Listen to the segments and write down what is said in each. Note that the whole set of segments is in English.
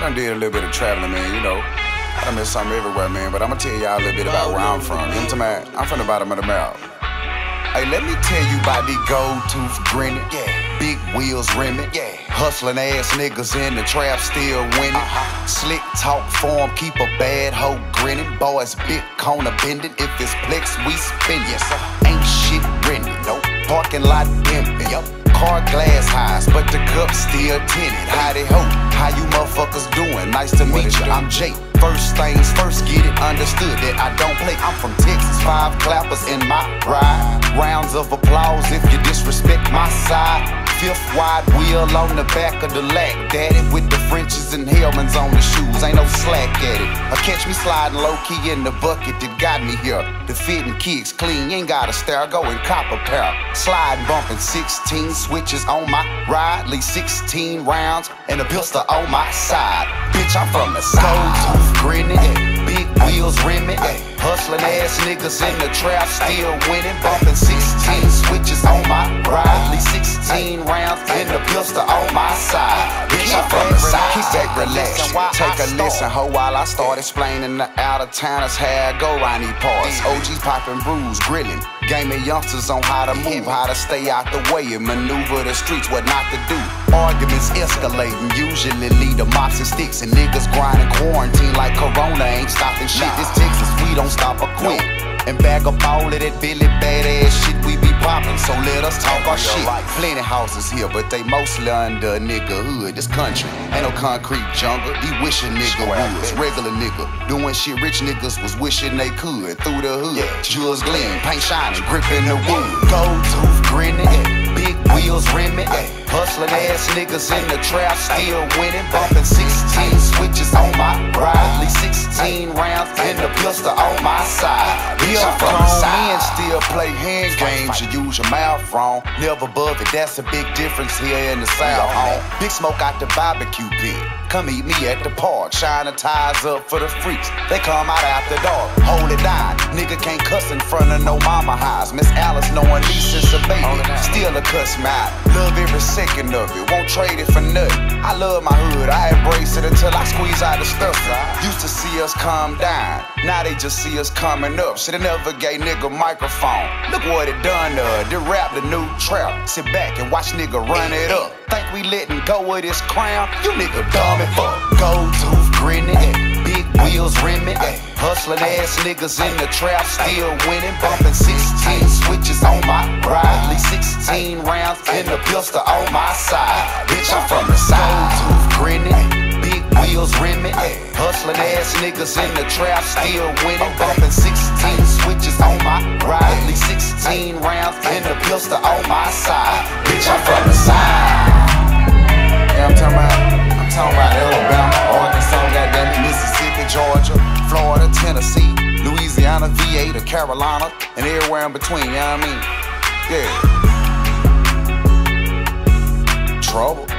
done did a little bit of traveling, man, you know. I done met something everywhere, man, but I'm gonna tell y'all a little bit about where I'm from. You know what I'm I'm from the bottom of the mouth. Hey, let me tell you about these gold tooth grinning. Yeah. Big wheels rimming. Yeah. Hustling ass niggas in the trap still winning. Uh-huh. Slick talk form, keep a bad hoe grinning. Boys big corner bending. If it's flex, we spin. Yes. Ain't shit renting. Nope. Parking lot empty. Yep. Car glass highs, but the cup still tinted. How they hope? How you motherfuckers doing? Nice to meet you. I'm Jake. First things first, get it understood that I don't play. I'm from Texas, five clappers in my ride. Rounds of applause if you disrespect my side. Fifth wide wheel on the back of the lack. Daddy with the Frenches and Hellmans on the shoes. Ain't no slack at it. Or catch me sliding low key in the bucket that got me here. The fitting kicks clean, ain't got a stare. Go copper pair. Slide bumping 16 switches on my ride. Leave 16 rounds and a pistol on my side. Bitch, I'm from the side grinning, big wheels rimming. Hustling ass niggas in the trap, still winning. Bumping 16 switches on my ride. Leave 16 rounds in the pistol on my side. Bitch, I'm from the side. Keep back, relax. Take a listen, ho, while I start explaining the out of towners how I go around these parts. OGs popping brews, grilling. Game of youngsters on how to move, how to stay out the way and maneuver the streets, what not to do. Arguments escalating, usually lead to mops and sticks and niggas grinding quarantine bag up all of that Billy badass shit we be poppin', so let us talk our shit. Plenty houses here, but they mostly under a nigga hood. This country ain't no concrete jungle. These wishing nigga woods. Regular nigga doing shit rich niggas was wishing they could. Through the hood, jewels gleam, paint shining, gripping the wood. Gold tooth grinning, big rimming. Hustling ass niggas in the trap, still winning. Bumping 16 switches on my ride. Leave 16 rounds in the pistol on my side. I'm from the side. Men still play hand games, you use your mouth wrong. Never above it, that's a big difference here in the South. Home. Big smoke out the barbecue pit. Come eat me at the park. Shine the ties up for the freaks. They come out after dark. Hold it down. Nigga can't cuss in front of no mama house. Miss Alice knowing me since a baby. Still a cuss me out. Love every second of it. Won't trade it for nothing. I love my hood. I embrace it until I squeeze out the stuff. Used to see us calm down. Now they just see us coming up. Shoulda never gave nigga microphone. Look what it done to her. The rap, the new trap. Sit back and watch nigga run it up. Think we letting go of this crown? You nigga dumb and fuck. Gold tooth grinning. Wheels rimming. Hustling ass niggas in the trap, still winning. Bumping 16 switches on my ride. Leave 16 rounds in the pistol on my side. Bitch, I'm from the side. Tooth grinning. Big wheels rimming. Hustling ass niggas in the trap, still winning. Bumping 16 switches on my ride. Leave 16 Carolina, and everywhere in between, you know what I mean? Yeah. Truble.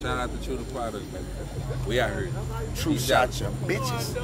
Shout out to True the Product, baby. We out here. True shot, your bitches.